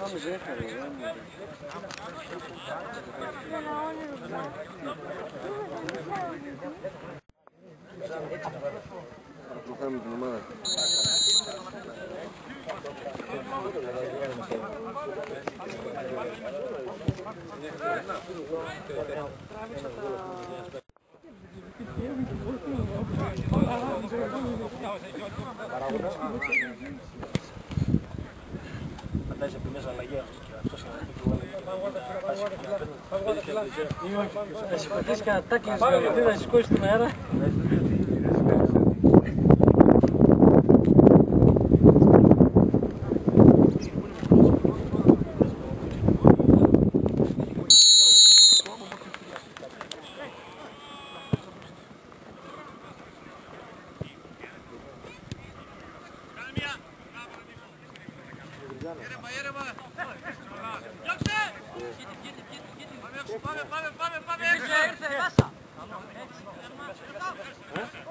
Vamos ver, cara. Vamos ver. as, as, as, as, as, as, as, as coisas não era.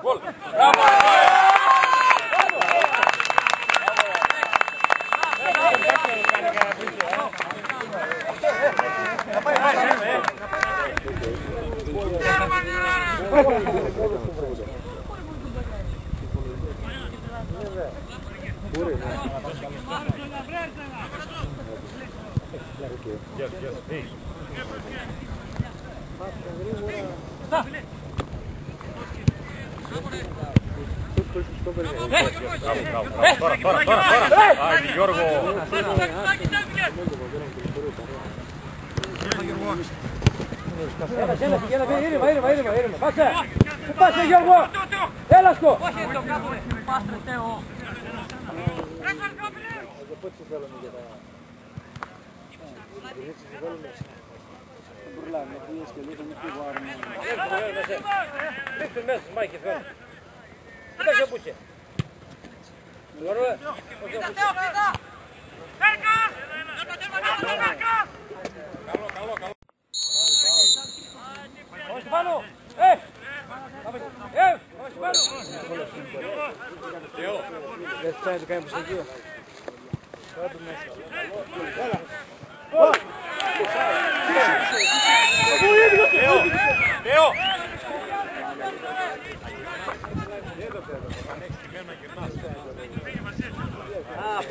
Ball. Στην να σηκώσεις την αέρα. Έλα, έλα, έλα, ήρεμα, ήρεμα, ήρεμα, ήρεμα. Πάσε, πάσε Γιώργο. Έλα στο. Ρίξτε μέσα, Μάικη, φέρε. Κοίταξε που είσαι. Γιώργο, όχι όπου είσαι. Όχι πάνω. Ε! Ε! Όχι πάνω. Δεν φτάνει το κάνει προσοχή.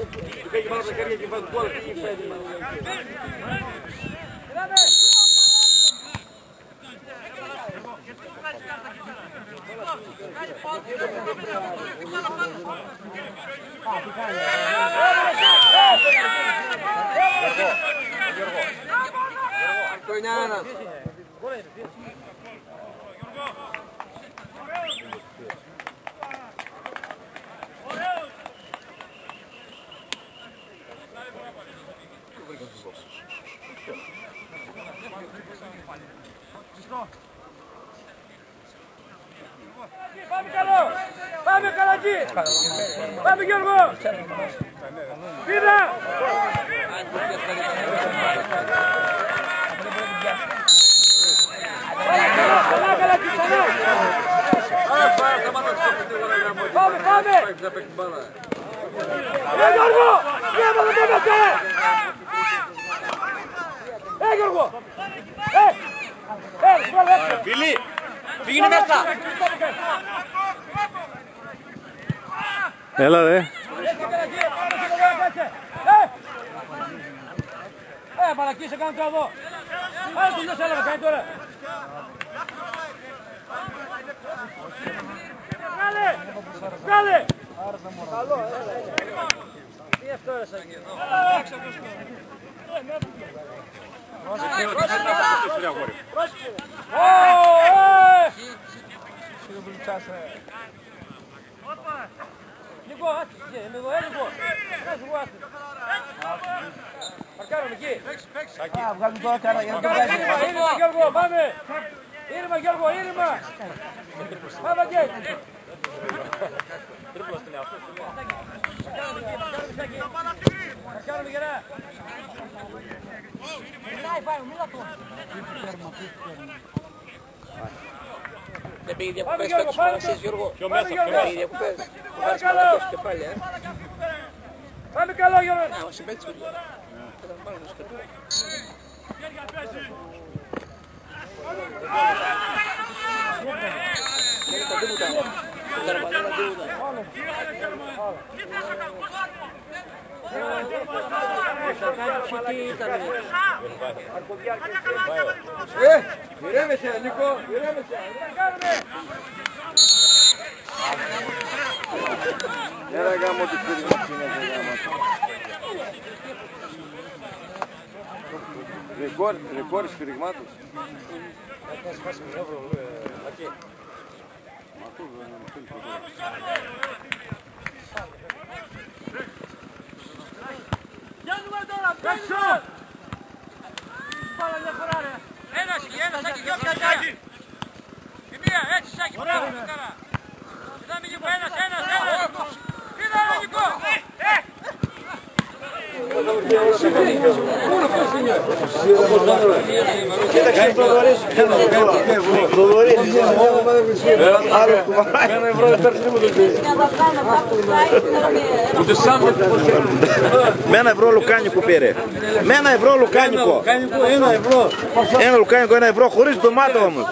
Έλα. Α, που πήγε πάνω από τα χέρια και βάζει γκολ. Έλαμε. Αντωνιάνας. Πάμε καλό! Πάμε καλατζή! Πάμε Γιώργο! Πήρα! Καλά, καλά, καλατζή, καλά! Πάμε, πάμε! Ε, Γιώργο! Γιώργο, δεν το μέσα! Ε, Γιώργο! Ε! Ε, βγάλε έξω! Βιλί, πήγαινε μέσα. Έλα ρε. Ε, μαλακή, σε κάνω τώρα εδώ. Άρα τι δεν σε έλεγα, κάνει τώρα. Βγάλε! Βγάλε! Καλό, έλα. Τι αυτό ρε σαν εκεί. Ω, ε! Λίγο, άτσι, λίγο, ε, λίγο. Ένας λίγο, άτσι. Παρκάρουμε εκεί. Α, βγάλουν τώρα κάρα για να το βγάλει. Ήρεμα, ήρεμα, Γιώργο, πάμε. Ήρεμα, Γιώργο, ήρεμα. Πάμε και. Παρκάρουμε γερά. Μιλάει, πάει, μίλα του. Δεν πήγε Πάμε διακοπές Γιώργο, φέτος πάμε Παναξής Γιώργο. Πιο μέσα, πιο Πήγε μέσα. διακοπές. Πάμε Πάρεις καλό. Παναγιώτης και πάλι, ε. Πάμε καλό Γιώργο. Α, ο συμπαίκτης του. Ήταν πάνω στο σκεπτό. Δεν ήταν τίποτα. Δεν ήταν τίποτα. Τι ήταν, Ε, ηρέμησε, Νίκο, ηρέμησε. Έλα γάμο τη σφυριγμάτους είναι αυτό γάμο. Ρεκόρ, ρεκόρ σφυριγμάτους. Ένα, ένα, σάκι, δυο πιατάκι. Η μία, έτσι, σάκι, μπράβο, καλά. Κοιτάμε Νίκο, ένας, ένας, ένας. Είδα, ρε, Νίκο; Ε, Με ένα ευρώ λουκάνικο πήρε. Με ένα ευρώ λουκάνικο. Ένα ευρώ. Ένα λουκάνικο, ένα ευρώ, χωρίς ντομάτα όμως.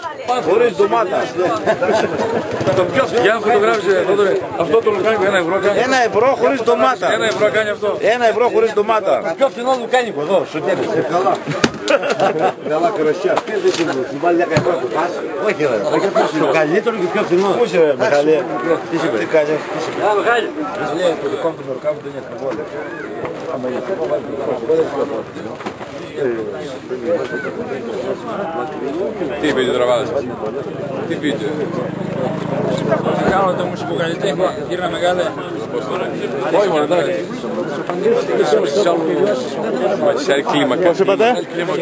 Χωρίς ντομάτα. Για να φωτογράφησε, Θόδωρε. Αυτό το λουκάνικο ένα ευρώ κάνει. Ένα ευρώ χωρίς ντομάτα. Ένα ευρώ κάνει αυτό. Ένα ευρώ χωρίς ντομάτα. Πιο φθηνό λουκάνικο εδώ, στο τέλος. Καλά. Καλά κρασιά. Τι δεν συμβαίνει, σου βάλει 10 ευρώ το πας. Όχι ρε, όχι αυτό είναι το καλύτερο και πιο φθηνό. Πού είσαι Μιχαλή. Τι είσαι Τι κάνεις. Α, Μιχάλη. Λέει το δικό μου το μερκάμι δεν είναι ακριβό. Άμα είναι αυτό, βάλει το δικό μου. Ти види драваш. Ти види. Kako to muši pokazati, teko, Irna Megale? Pojmo na dalje. Ima šer klima. Može pa da? Klima.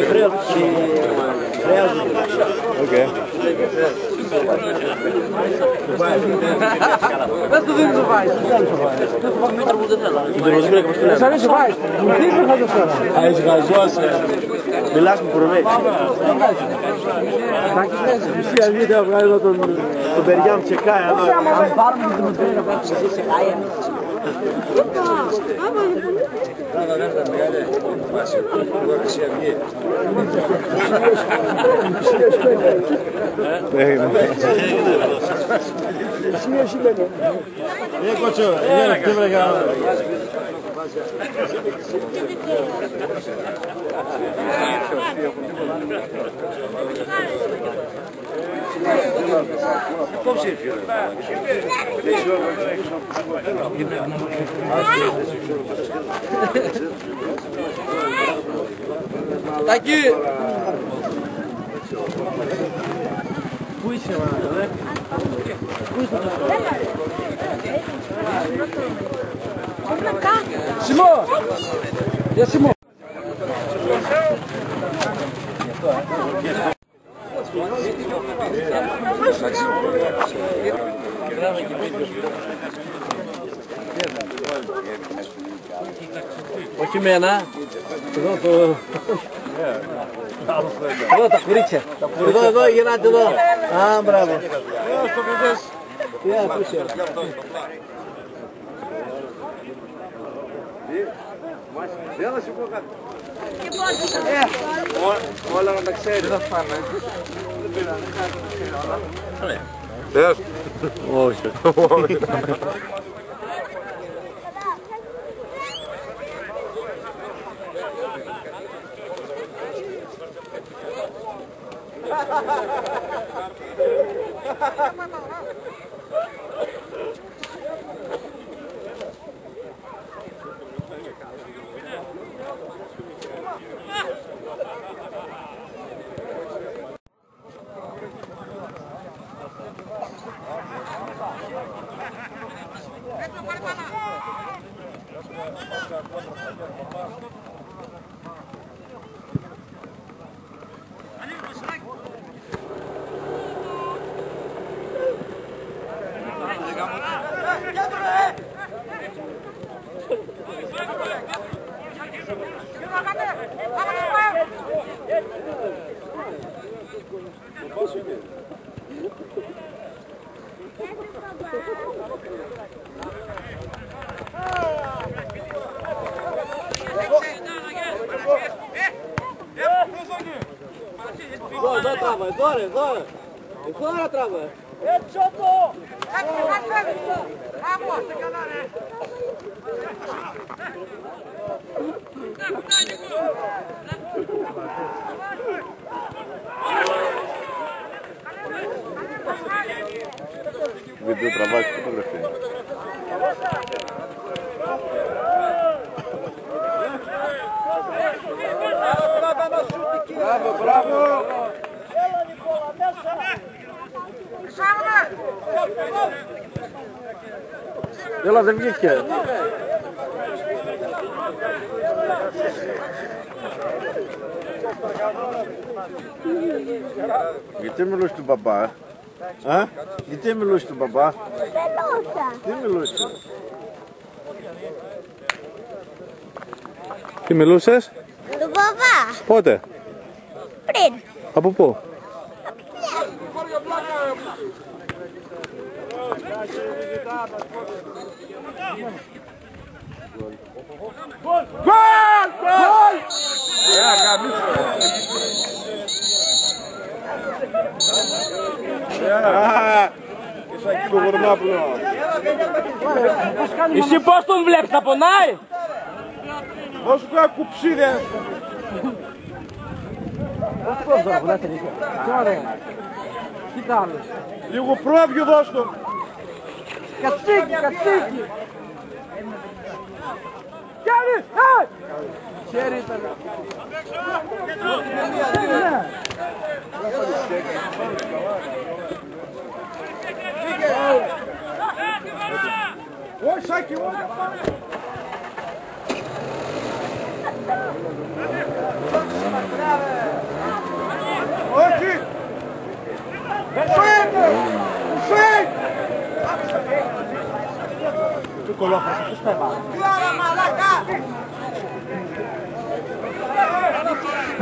Ok. Bardzo wiem, że wajs. Zależy że wajs. Nie wychodzę teraz. A jest gazosa. Wylasz mi promet. Taki też. Myślę, że nie dobra, ale to bergam czekają. Mam barwę, że to bergam czekają. Κάνω το μουσικό καλλιτέχνη, γύρνα μεγάλε. Όχι μόνο τώρα. Σε άλλη κλίμακα. Πώς είπατε. Μιλάς με κορονοϊό. Τον παιδιά μου τσεκάει εδώ. Τακί. Σιμό. Για Σιμό. Όχι εμένα. Εδώ το... Εδώ τα κουρίτσια. Εδώ, εδώ, γυρνάτε εδώ. Α, μπράβο. Hindi. Mas, diyan ka subukan. Eh, walang nag-send. Diyan pa na. Yes. Oh, shit. Ha ha ha ha! agora, agora! Agora, trava! Eccolo! Ecco, guardate! Bravo! Веду права фотографии. Έλα δεν βγήκε. Γιατί μιλούσες του μπαμπά, ε; Α; Γιατί μιλούσες του μπαμπά. Τι μιλούσες. Τι μιλούσες, Του μπαμπά, πότε, πριν. από πού; Είσαι εκεί το γορνάπλο. Εσύ πώς τον βλέπεις, θα πονάει. Δώσου του ένα κουψίδε. Λίγο πρόβιο δώσ' του. Κατσίκι, κατσίκι. Oči! Ušet! Ušet! Όχι, Σάκη, όχι. Όχι. Σουίτ! Σουίτ! Τι κολόφας, πώς θα πάει.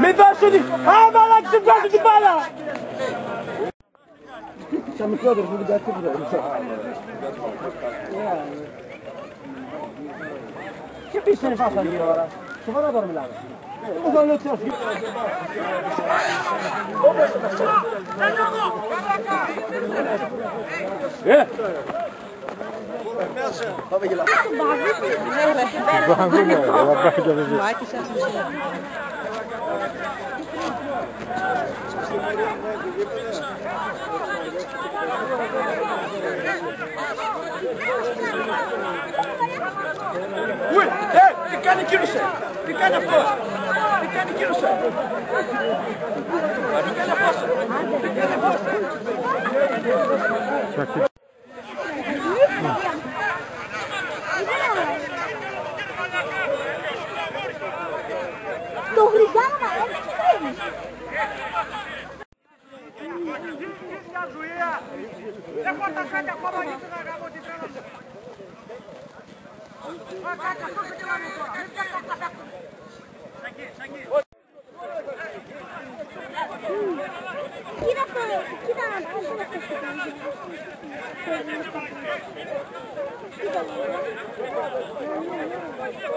Μην δώσουν... Άμα να την βγάλουν την μπάλα. Σαν μικρότερο, μην την κάνει τίποτα. Και πίσω είναι φάσα δύο ώρα. Σοβαρά τώρα μιλάμε. Εγώ θα λέω τι όχι. Ε! Ουι, ε, τι κάνει εκείνος, ε? τι κάνει αυτός, τι κάνει εκείνος, ε? τι κάνει αυτός, τι κάνει αυτός.